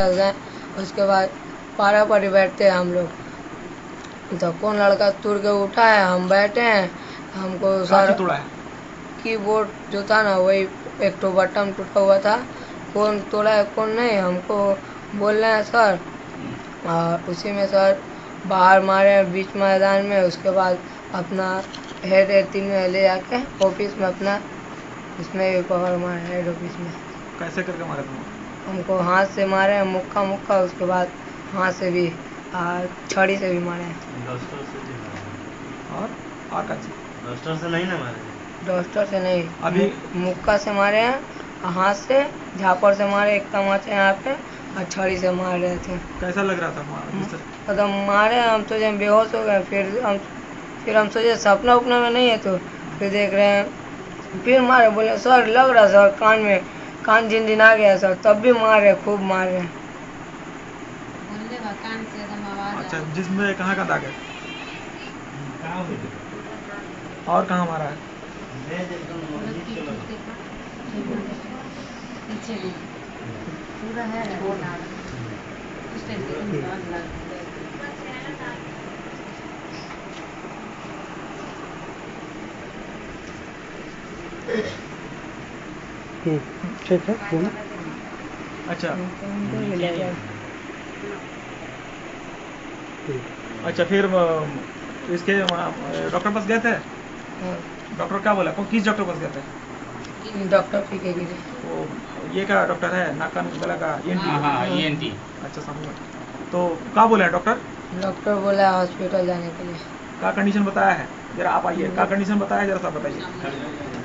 Hospital गए उसके बाद पारा पर ही बैठते हैं हम लोग। तो कौन लड़का तुर के उठा है? हम बैठे हैं। हमको सर तोड़ा है। कीबोर्ड जो था ना वही एक तो बटन टूटा हुआ था। कौन तोड़ा है कौन नहीं हमको बोल रहे हैं सर। और उसी में सर बाहर मारे हैं बीच मैदान में। उसके बाद अपना हेड एटी में ले जाके ऑफ़िस में अपना उसमें पकड़ मारे हेड ऑफ़िस में। कैसे करके मारा तुम हमको हाथ से मारे हैं मुक्का मुक्का उसके बाद हाथ से भी और छड़ी से भी मारे। हैं डॉक्टर से भी मारे। और? और चीज़ से? नहीं ना मारे? डॉक्टर से नहीं। अभी- मुक्का से मारे हैं और हाथ से झापड़ से मारे एक तमाचे यहाँ पे और छड़ी से मार रहे थे। कैसा लग रहा था मारा मतलब मारे हम तो जब बेहोश हो गए फिर हम फिर हम सोचे सपना उपना में नहीं है तो फिर देख रहे हैं फिर मारे बोले सर लग रहा सर कान में कान झिनझिन आ गया सर तब भी मार रहे खूब मार रहे। अच्छा जिसमें कहाँ का दाग है? कहाँ हुई और कहाँ मारा है? पूरा नीचे लगा। पीछे में पूरा है टाइम पे एकदम आग लग ठीक है अच्छा। अच्छा फिर इसके डॉक्टर पास गए थे? डॉक्टर क्या बोला? कौन किस डॉक्टर पास गए थे? डॉक्टर पी के वो ये का डॉक्टर है नाक कान गला का ई हाँ हाँ ई अच्छा समझ गया। तो क्या बोला है डॉक्टर? डॉक्टर बोला हॉस्पिटल जाने के लिए। क्या कंडीशन बताया है? जरा आप आइए क्या कंडीशन बताया जरा सा बताइए।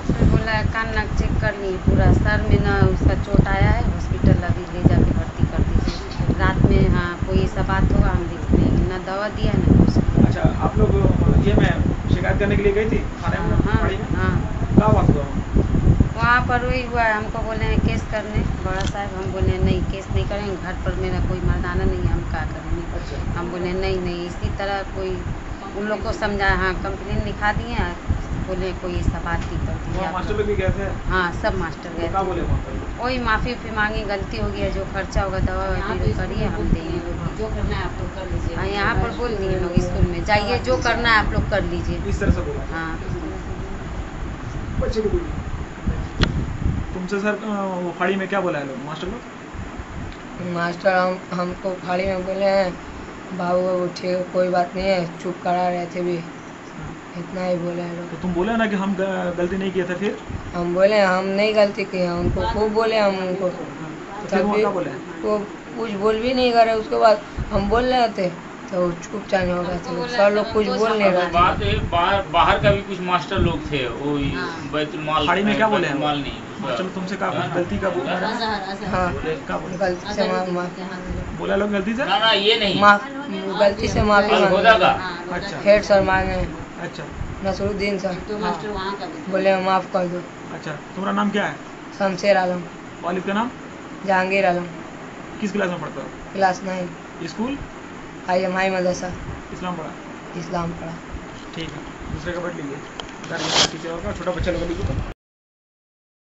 डॉक्टर बोला है कान नाक चेक कर लिए पूरा सर में ना उसका चोट आया है हॉस्पिटल अभी ले जाके भर्ती कर दीजिए। रात में हाँ कोई ऐसा बात होगा हम देख लेंगे ना दवा दिया है ना कुछ अच्छा आप लोग ये में शिकायत करने के लिए गई थी? थाने में? हाँ हाँ क्या बात हुआ वहाँ पर वही हुआ है हमको बोले हैं केस करने। बड़ा साहब हम बोले हैं, नहीं केस नहीं करेंगे घर पर मेरा कोई मर्दाना नहीं है हम क्या करेंगे? अच्छा। हम बोले नहीं नहीं इसी तरह कोई उन लोग को समझाया हाँ कंप्लेन लिखा दिए हैं बोले कोई ऐसा बात नहीं गए थे? हाँ सब मास्टर तो गए बोले वहाँ माफ़ी उफ़ी मांगी गलती हो गई है जो खर्चा होगा दवा वगैरह करिए हम देंगे। जो करना है आप लोग कर लीजिए। हाँ यहाँ पर बोल दिए लोग स्कूल में जाइए जो करना है आप लोग कर लीजिए। इस तरह से बोला? हाँ। को तुमसे सर वो फाड़ी में क्या बोला है लोग? मास्टर लोग? मास्टर हम हमको खाड़ी में बोले हैं बाबू बाबू ठीक कोई बात नहीं है चुप करा रहे थे भी। इतना ही बोले हैं। लोग तो तुम बोले ना कि हम गलती नहीं किए थे फिर? हम बोले हम नहीं गलती की है उनको खूब बोले हम उनको तो तब भी बोले? वो कुछ बोल भी नहीं करे उसके बाद हम बोल रहे थे तो वो चुपचाप हो गए थे। सर लोग कुछ बोल नहीं रहे। बात है बाहर बाहर का भी कुछ मास्टर लोग थे वो हाँ। बैतुल माल फाड़ी में क्या बोले माल नहीं उसका- लोग तुमसे कहा कुछ गलती का बोला। है? हाँ गलती से मा- मा- बोला। लोग गलती से? ना ना ये नहीं। माफ़ गलती से माफ़ी मांगे। का? हाँ, अच्छा हेड सर मांगे। अच्छा। नसरुद्दीन सर। तो मास्टर वहाँ का बोले माफ़ कर दो। अच्छा तुम्हारा नाम क्या है? शमशेर आलम। वालिद का नाम? जहांगीर आलम। किस क्लास में पढ़ता हो? Class nine. School? I am I मदरसा। इस्लाम पढ़ा? इस्लाम पढ़ा। ठीक है। दूसरे का पढ़ लीजिए। टीचर और का छोटा बच्चा लोग लीजिए